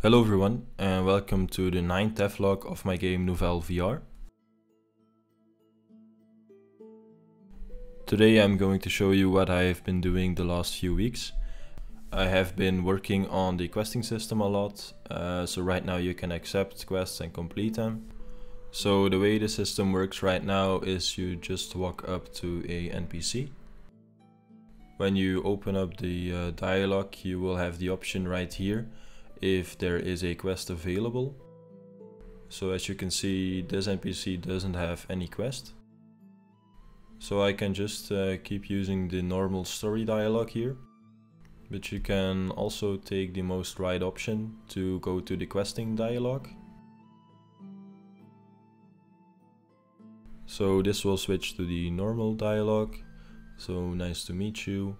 Hello everyone and welcome to the 9th devlog of my game Novelle VR. Today I'm going to show you what I have been doing the last few weeks. I have been working on the questing system a lot, uh, so right now you can accept quests and complete them. So the way the system works right now is you just walk up to a NPC. When you open up the uh, dialog you will have the option right here if there is a quest available. So as you can see this NPC doesn't have any quest. So I can just uh, keep using the normal story dialog here. But you can also take the most right option to go to the questing dialog. So this will switch to the normal dialog. So nice to meet you.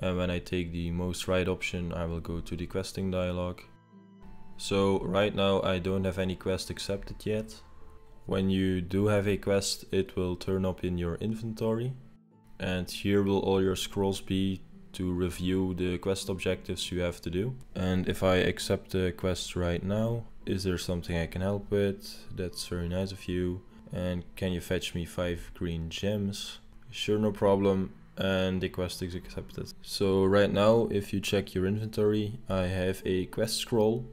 And when I take the most right option, I will go to the questing dialog. So right now I don't have any quest accepted yet. When you do have a quest, it will turn up in your inventory. And here will all your scrolls be to review the quest objectives you have to do. And if I accept the quest right now, is there something I can help with? That's very nice of you. And can you fetch me 5 green gems? Sure, no problem. And the quest is accepted. So right now, if you check your inventory, I have a quest scroll.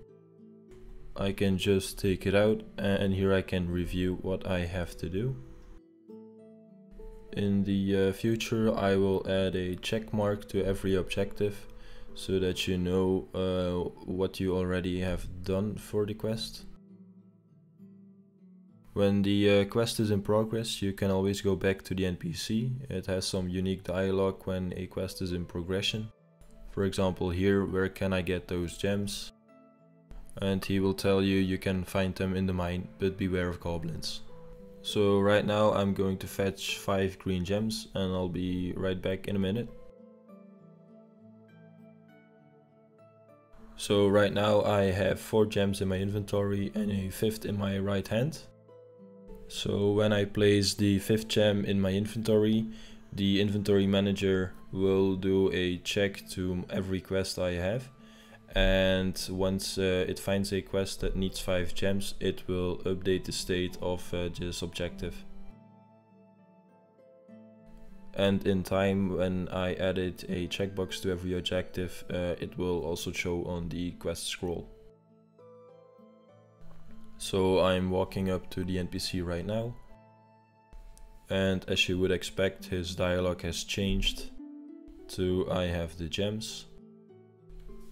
I can just take it out and here I can review what I have to do. In the uh, future I will add a check mark to every objective so that you know uh, what you already have done for the quest. When the uh, quest is in progress, you can always go back to the NPC. It has some unique dialogue when a quest is in progression. For example here, where can I get those gems? And he will tell you you can find them in the mine, but beware of goblins. So right now I'm going to fetch 5 green gems and I'll be right back in a minute. So right now I have 4 gems in my inventory and a fifth in my right hand. So when I place the fifth gem in my inventory, the inventory manager will do a check to every quest I have. And once uh, it finds a quest that needs 5 gems, it will update the state of uh, this objective. And in time, when I added a checkbox to every objective, uh, it will also show on the quest scroll. So I'm walking up to the NPC right now. And as you would expect, his dialogue has changed to I have the gems.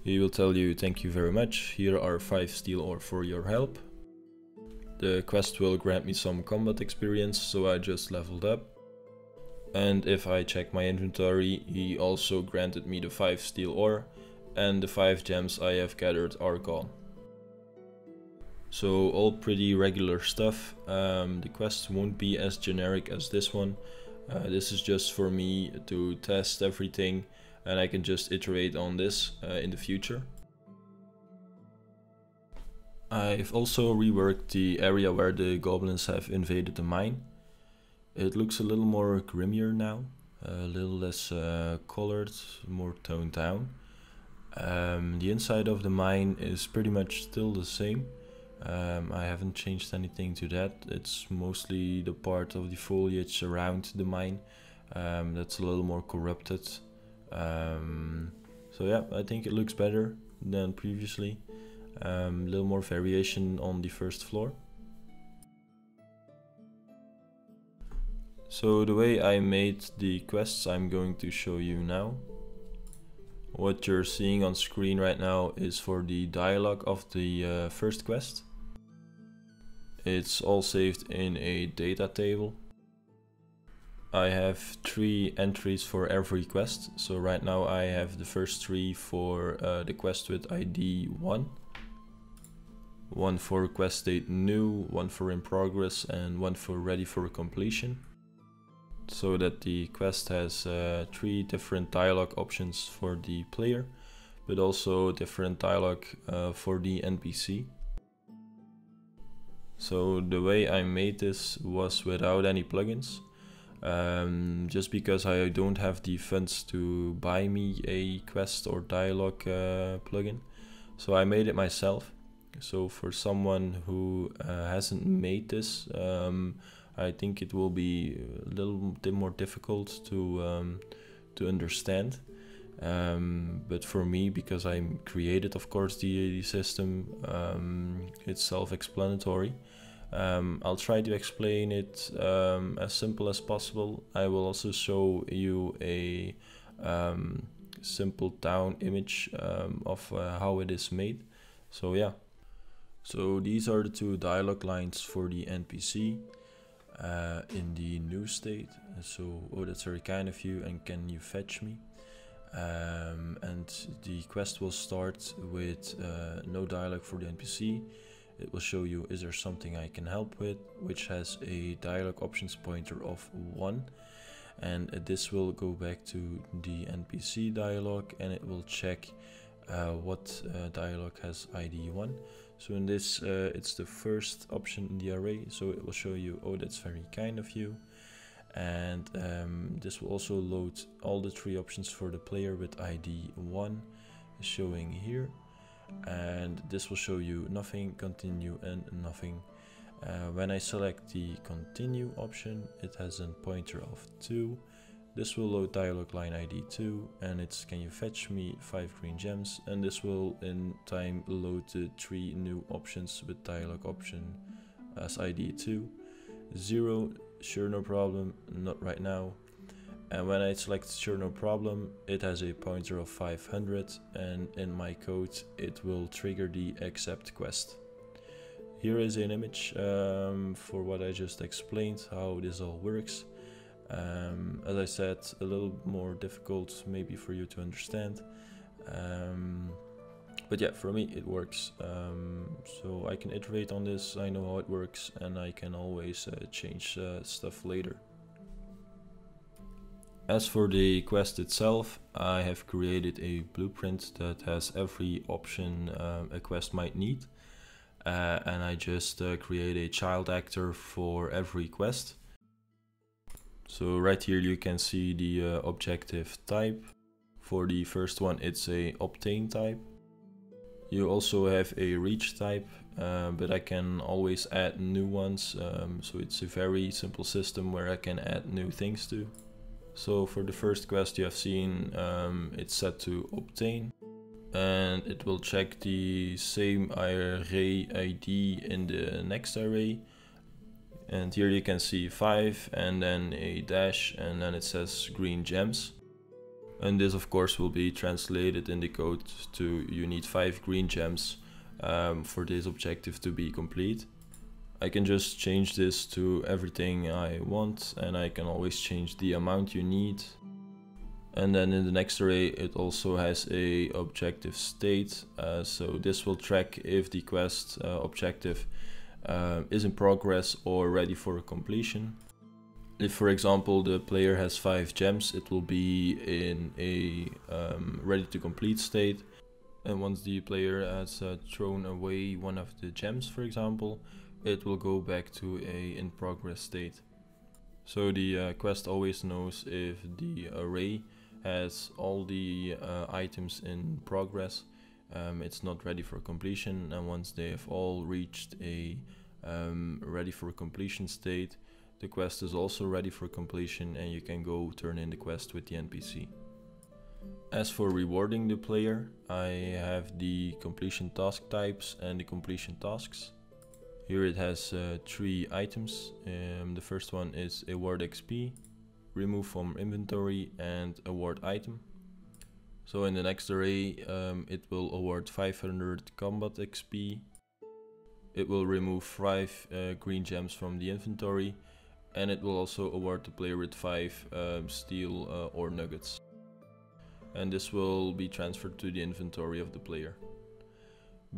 He will tell you thank you very much, here are 5 steel ore for your help. The quest will grant me some combat experience, so I just leveled up. And if I check my inventory, he also granted me the 5 steel ore, and the 5 gems I have gathered are gone. So all pretty regular stuff. Um, the quests won't be as generic as this one. Uh, this is just for me to test everything and I can just iterate on this uh, in the future. I've also reworked the area where the goblins have invaded the mine. It looks a little more grimier now, a little less uh, colored, more toned down. Um, the inside of the mine is pretty much still the same. Um, I haven't changed anything to that. It's mostly the part of the foliage around the mine um, that's a little more corrupted. Um, so yeah, I think it looks better than previously. A um, little more variation on the first floor. So the way I made the quests I'm going to show you now. What you're seeing on screen right now is for the dialogue of the uh, first quest. It's all saved in a data table. I have three entries for every quest. So right now I have the first three for uh, the quest with ID 1. One for quest state new, one for in progress and one for ready for completion. So that the quest has uh, three different dialogue options for the player, but also different dialogue uh, for the NPC. So the way I made this was without any plugins. Um, just because I don't have the funds to buy me a quest or dialogue uh, plugin. So I made it myself. So for someone who uh, hasn't made this, um, I think it will be a little bit more difficult to um, to understand. Um, but for me, because I created, of course, the, the system, um, it's self-explanatory. Um, I'll try to explain it um, as simple as possible. I will also show you a um, simple down image of uh, how it is made. So yeah. So these are the two dialog lines for the NPC uh, in the new state. So, oh, that's very kind of you, and can you fetch me? Um, and the quest will start with uh, no dialogue for the NPC. It will show you is there something I can help with, which has a dialogue options pointer of 1. And this will go back to the NPC dialogue and it will check uh, what uh, dialogue has ID 1. So in this, uh, it's the first option in the array. So it will show you, oh, that's very kind of you. And um, this will also load all the three options for the player with ID 1 showing here. And this will show you nothing, continue and nothing. Uh, when I select the continue option, it has a pointer of 2 this will load dialog line ID 2 and it's can you fetch me 5 green gems and this will in time load the 3 new options with dialog option as ID 2. 0, sure no problem, not right now. And when I select sure no problem, it has a pointer of 500 and in my code it will trigger the accept quest. Here is an image um, for what I just explained, how this all works. Um, as I said, a little more difficult maybe for you to understand. Um, but yeah, for me it works. Um, so I can iterate on this, I know how it works, and I can always uh, change uh, stuff later. As for the quest itself, I have created a blueprint that has every option uh, a quest might need. Uh, and I just uh, create a child actor for every quest. So right here you can see the uh, objective type. For the first one it's a obtain type. You also have a reach type, uh, but I can always add new ones. Um, so it's a very simple system where I can add new things to. So for the first quest you have seen, um, it's set to obtain. And it will check the same array ID in the next array and here you can see 5 and then a dash and then it says green gems. And this of course will be translated in the code to you need 5 green gems um, for this objective to be complete. I can just change this to everything I want and I can always change the amount you need. And then in the next array it also has a objective state uh, so this will track if the quest uh, objective uh, is in progress or ready for completion. If for example the player has 5 gems it will be in a um, ready to complete state and once the player has uh, thrown away one of the gems for example it will go back to a in progress state. So the uh, quest always knows if the array has all the uh, items in progress um, it's not ready for completion and once they have all reached a um, ready for completion state the quest is also ready for completion and you can go turn in the quest with the NPC. As for rewarding the player, I have the completion task types and the completion tasks. Here it has uh, three items. Um, the first one is award XP, remove from inventory and award item. So in the next array um, it will award 500 combat XP. It will remove 5 uh, green gems from the inventory and it will also award the player with 5 um, steel uh, ore nuggets. And this will be transferred to the inventory of the player.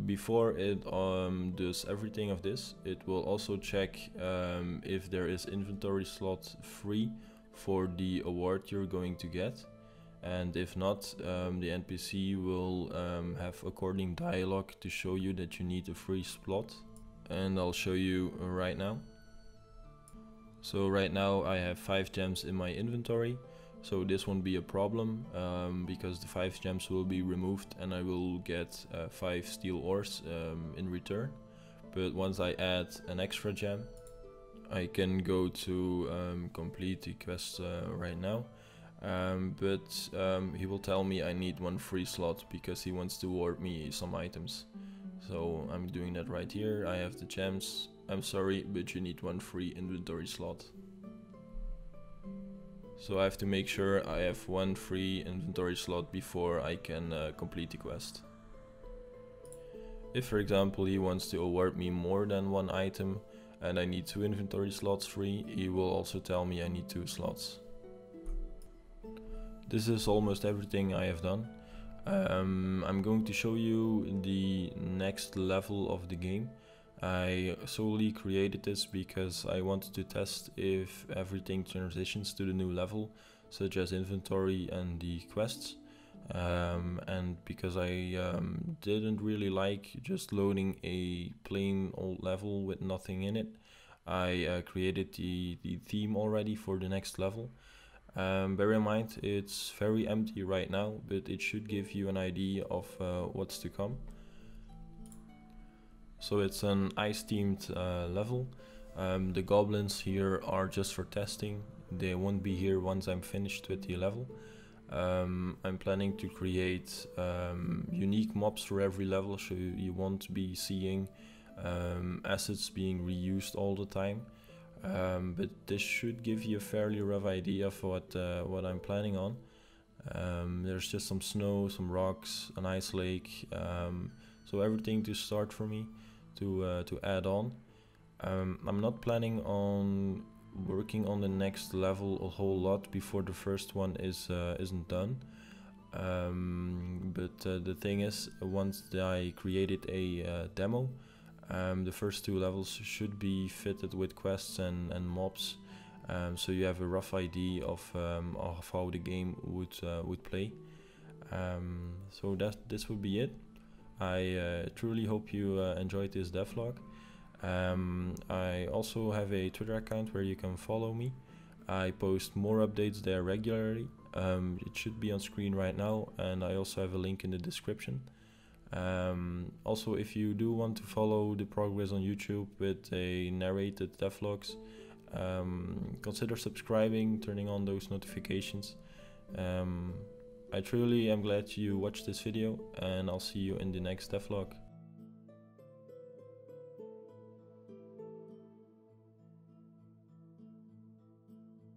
Before it um, does everything of this, it will also check um, if there is inventory slot free for the award you're going to get and if not um, the NPC will um, have according dialogue to show you that you need a free slot. And I'll show you right now. So right now I have 5 gems in my inventory. So this won't be a problem um, because the 5 gems will be removed and I will get uh, 5 steel ores um, in return. But once I add an extra gem I can go to um, complete the quest uh, right now um, but um, he will tell me I need one free slot because he wants to award me some items so I'm doing that right here I have the gems I'm sorry but you need one free inventory slot so I have to make sure I have one free inventory slot before I can uh, complete the quest. If for example he wants to award me more than one item and I need two inventory slots free, he will also tell me I need two slots. This is almost everything I have done. Um, I'm going to show you the next level of the game. I solely created this because I wanted to test if everything transitions to the new level, such as inventory and the quests. Um, and because I um, didn't really like just loading a plain old level with nothing in it, I uh, created the, the theme already for the next level. Um, bear in mind it's very empty right now, but it should give you an idea of uh, what's to come. So it's an ice themed uh, level. Um, the goblins here are just for testing. They won't be here once I'm finished with the level. Um, I'm planning to create um, unique mobs for every level so you won't be seeing um, assets being reused all the time. Um, but this should give you a fairly rough idea of what, uh, what I'm planning on. Um, there's just some snow, some rocks, an ice lake, so everything to start for me to uh, to add on. Um, I'm not planning on working on the next level a whole lot before the first one is uh, isn't done. Um, but uh, the thing is, once I created a uh, demo, um, the first two levels should be fitted with quests and, and mobs, um, so you have a rough idea of, um, of how the game would uh, would play. Um, so that this would be it. I uh, truly hope you uh, enjoyed this devlog. Um, I also have a Twitter account where you can follow me. I post more updates there regularly. Um, it should be on screen right now, and I also have a link in the description. Um, also, if you do want to follow the progress on YouTube with a narrated devlogs, um, consider subscribing, turning on those notifications. Um, I truly am glad you watched this video and I'll see you in the next devlog.